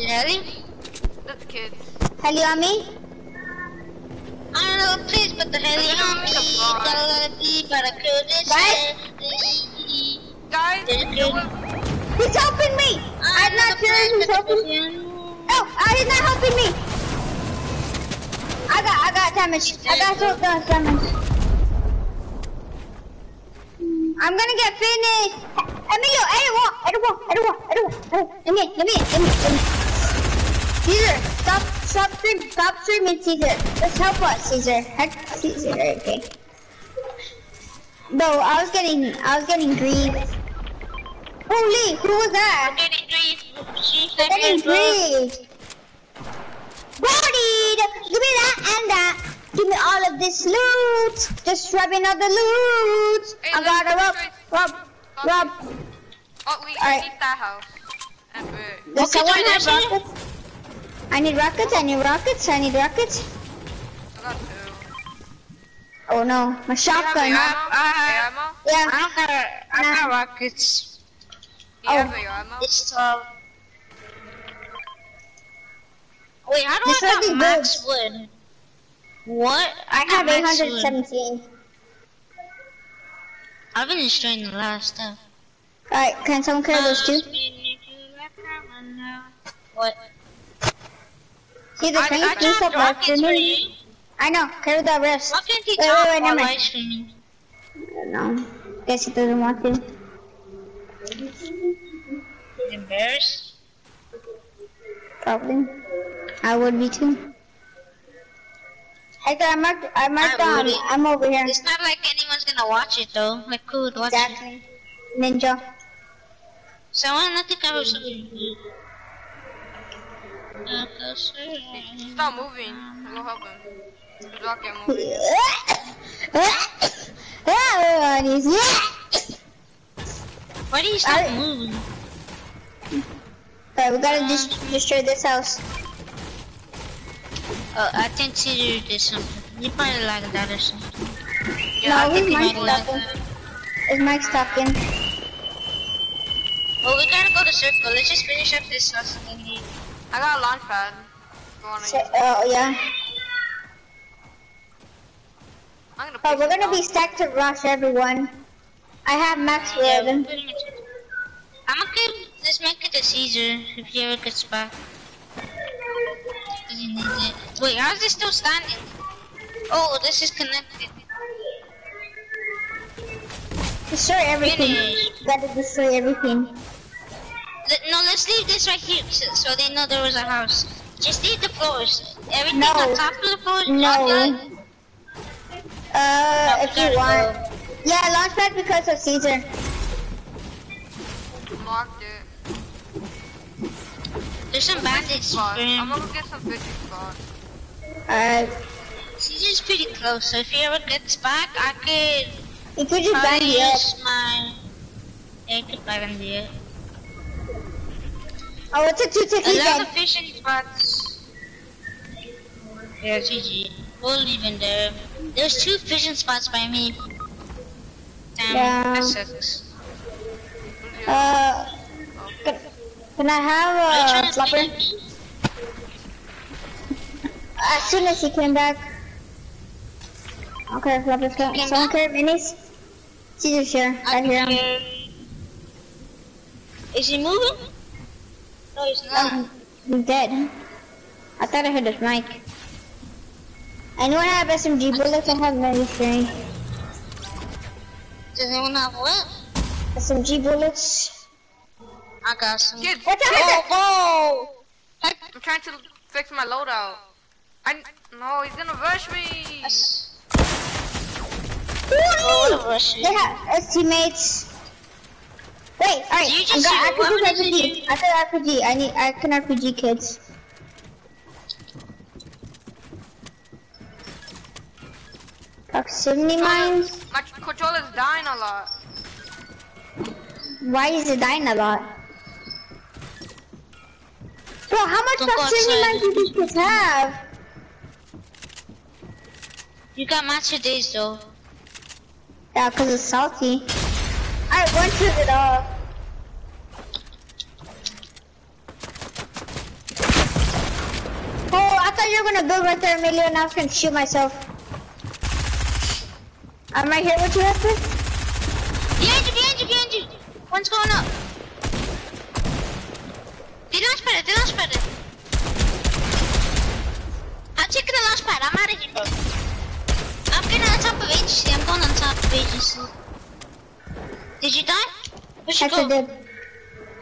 It That's kids. Heli on me? I don't know, please put the heli on me. make a bar. Gotta let it be, but I couldn't Guys? Guys, He's helping me! I'm not sure if he's helping me. Oh, uh, he's not helping me! I got, I got damage. I got so much damage. I'm gonna get finished. Emilio, Edward, Edward, Edward, Edward, let me, let me, let me, let me. Cesar, stop, stop streaming, stop streaming, Cesar. Just help us, Cesar. Heck, Cesar, okay. No, I was getting, I was getting grieved. Holy, who was that? Getting grief. She's Getting like a grieved. Bodied! Give me that and that. Give me all of this loot. Just rubbing all the loot. Hey, I let's gotta rub, straight- rub, rub. Oh, we Alright. need that house. And bird. Does someone us, rockets? I need rockets, I need rockets, I need rockets. I got two. Oh no, my have shotgun. the I-? I- The ammo? Yeah, I got, I Nah. got rockets. Do you Oh. have the ammo? It's 12. Wait, how do This I got max wood? What? I got have max 817. I've been destroying a lot of stuff. Alright, can someone carry those two? What? See the I- train? I stop got live streaming. I know, carry the rest. Why can't he Wait, talk wait, wait, while live streaming? No, guess he doesn't want to. He's embarrassed. Probably. I would be too. Hector, I marked, I marked I um, wouldn't. I'm over here. It's not like anyone's gonna watch it though. Like who would watch it? Exactly. Ninja. Someone I think I was somebody. Stop moving. Go help him. Good luck, moving. Everyone is Why do you stop Alright. moving? Alright, we gotta dis destroy this house. Oh, I think Cesar did something. He probably lagged out or something. Yeah, no, I his think he mic's might lag talking. out. His talking. Well, we gotta go to circle. Let's just finish up this house and then leave. I got a launch pad. Go on So, oh yeah. I'm gonna Oh, we're gonna down. be stacked to rush everyone. I have max uh, Yeah, wood. pretty much. I'm gonna give this make it to Cesar if you ever gets back. 'Cause he needs it. Wait, how is this still standing? Oh, this is connected. Destroy everything. Finish. Gotta destroy everything. Let- No, let's leave this right here so, so they know there was a house. Just leave the floors. Everything No. on top of the floors. No. Uh, No, if you gotta want. Yeah, launchpad because of Cesar. Marked it. There's some bandits I'm gonna get some fishing spot. Alright. Cesar's pretty close, so if he ever gets back, I could You could just probably bang you up. use my. Yeah, I could buy them Oh, it's a ticky lot then. of fishing spots. Yeah, GG. We'll leave in there. There's two fishing spots by me. Damn, Yeah. that sucks. Uh, can, can I have a to flopper? As soon as he came back. Okay, flopper's got Came someone carry minis. Cesar's here. I hear him. Okay. Is he moving? No, he's not. Um, he's dead. I thought I heard his mic. Anyone have SMG bullets? I have many strength. Does anyone have what? SMG bullets. I got some. Kids, Watch out, kids, watch out! Oh! I'm trying to fix my loadout. I no, he's gonna rush me. Oh, what a rush. They have us teammates. Wait, alright. You I just got see I can RPG. I got RPG. I need I can RPG kids. Proximity mines? My controller's dying a lot. Why is it dying a lot? Bro, how much Don't proximity mines do these kids have? You got master days though. Yeah, cause it's salty. Shoot it off. Oh, I thought you were gonna build right there, Emilio, and I was gonna shoot myself. I'm right here with you, Hector. Behind you, behind you, behind you. One's going up. They launch pad it, they launch pad it. I'm taking the launch pad, I'm out of here, bro. I'm getting on top of agency, I'm going on top of agency. Did you die? Where'd you Hector go? did.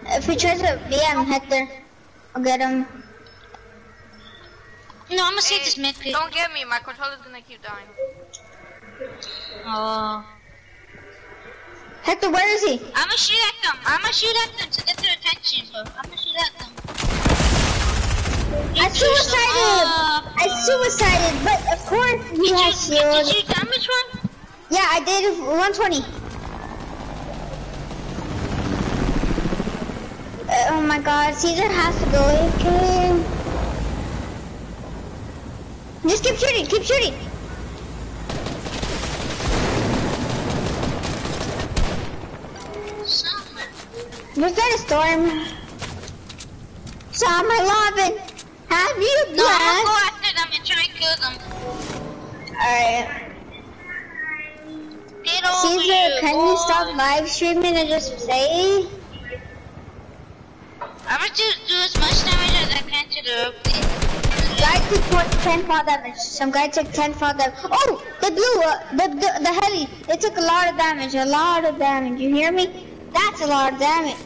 If he tries to BM Hector, I'll get him. No, I'm gonna save this mid kit. Don't get me. My controller's gonna keep dying. Oh. Hector, where is he? I'm gonna shoot at them. I'm gonna shoot at them to get their attention, bro. I'm gonna shoot at them. I suicided! Uh, I suicided, but of course Did he you, has did shield. you damage one? Yeah, I did 120. Uh, oh my god, Cesar has to go AK. Just keep shooting, keep shooting. Was that a storm? Summer Lovin, have you No, I'm gonna go after them and try and kill them. Alright. Cesar, can you stop live streaming and just say? I'm gonna do, do as much damage as I can to the airplane. Guy took tw- 10 fall damage. Some guy took 10 fall damage. Oh, the blue, up. The, the, the heli. They took a lot of damage. A lot of damage. You hear me? That's a lot of damage.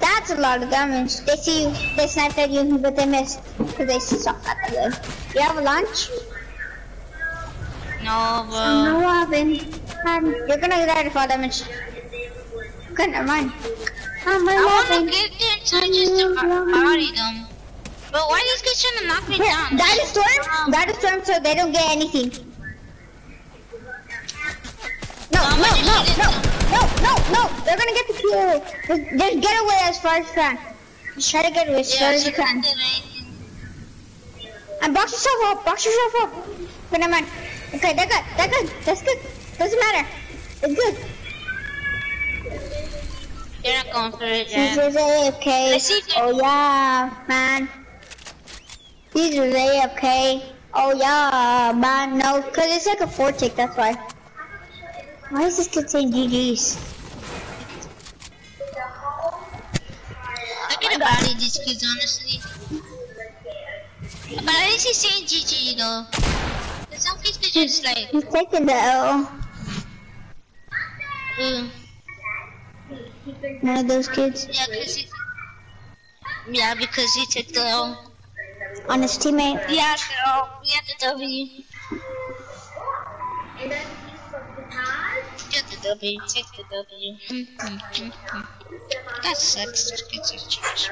That's a lot of damage. They see you. They sniped at you, but they missed. Because they suck at the. You have a lunch? No, bro. No, Robin. Um, you're gonna die to fall damage. Okay, never mind. Um, I I'm wanna laughing. get there just to bo- body them. But why these guys trying to knock me down? guide a storm. Guide a storm so they don't get anything. No, I'm no, no, no, no, no, no. They're gonna get the kill. Just, just get away as far as you can. Just try to get away as Yeah, far as so you can. And box yourself up. Box yourself up. Okay, never mind. Okay, that's good. That's good. That's good. Doesn't matter. It's good. They're not going for it, yeah. Cesar's AFK. You. Oh yeah, man. Cesar's AFK. Oh yeah, man. No, cause it's like a four tick. That's why. Why is this kid saying GG's? I could have bodied these kids, honestly. But at least he's saying GG, though. But some kids could just like, He's taking the L. ooh. One of those kids Yeah, cause he, yeah, because he took the L. on his teammate. Yeah, so we have the W. Get the W, take the W. Mm-hmm. that sucks. Kids are trash.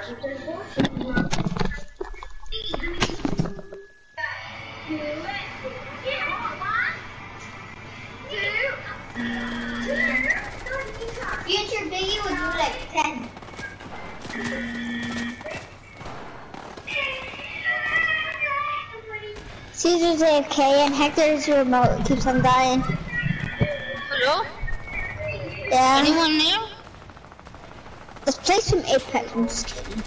Like 10. Cesar's AFK and Hector's remote keeps on dying. Hello? Yeah. Anyone there? Let's play some Apex. I'm just kidding.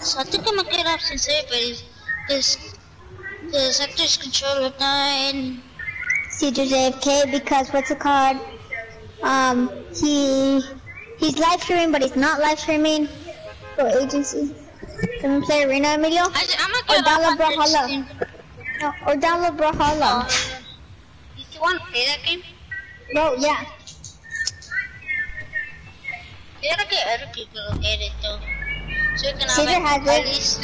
So I think I'm gonna get up since everybody's this the Hector's controller died. Cesar's AFK because what's it called? Um, he he's live streaming, but he's not live streaming for agency. Can we play Arena, Emilio? I, I'm Or gonna get download up on this Brawlhalla. No, or download Brawlhalla. Uh, you still wanna play that game? Bro, yeah. You gotta get other people to get it though. So you can Cesar have has like, at it. least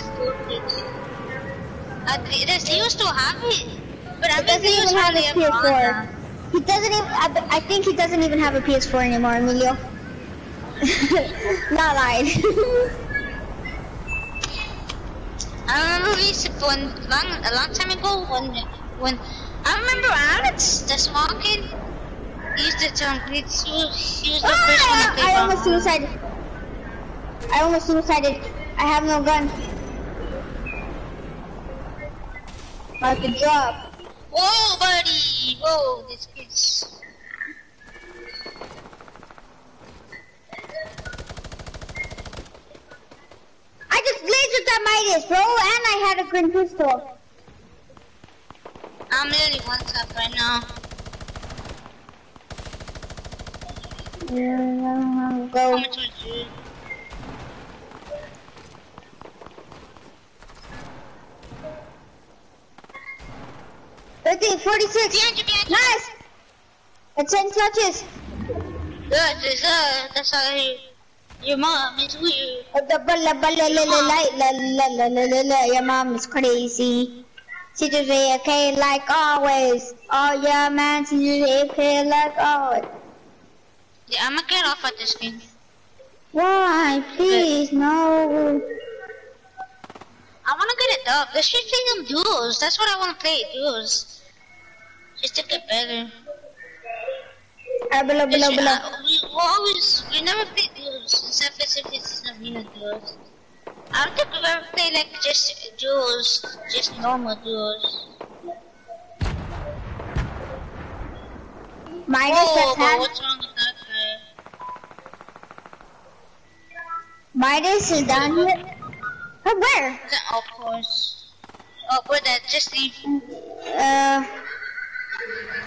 I think does he still have it? But I mean he was have a hardly ever PS4. that. He doesn't even. I, I think he doesn't even have a PS4 anymore, Emilio. not lying. I remember we used to one long a long time ago when when I remember Alex, the small kid, he used to tell he was, he was the first one to ah, play I almost suicided. I almost suicided. I have no gun. About to drop. Whoa, buddy! Whoa, this kid's. I just glazed with that Midas, bro, and I had a green pistol. I'm literally one tap right now. Mm, Go. Coming Good thing, 46. DeAndre, DeAndre. Nice. And 10 touches. Good, uh, that's how you, your mom is weird. La la la Your mom is crazy. She just AK like always. Oh yeah, man, she just AK like always. Yeah, I'ma get off at this game. Why? Please, no. I wanna get it dub. Let's just play them duos. That's what I wanna play, duos. Just to get better. Uh, below, below, Just, below. we always, we never play duels, except if it's duels. I don't think we've ever played like just duels, just normal duels. Midas, Whoa, but what's wrong with that guy? Midas is down here. Oh, where? Of course. Oh, we're dead. Just leave. Uh.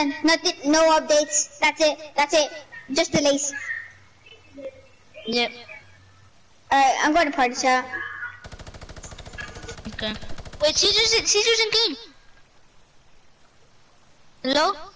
then nothing, no updates. That's it. That's it. Just delays. Yep. Alright, I'm going to party shop. Okay. Wait, Cesar's in, Cesar's in game. Hello?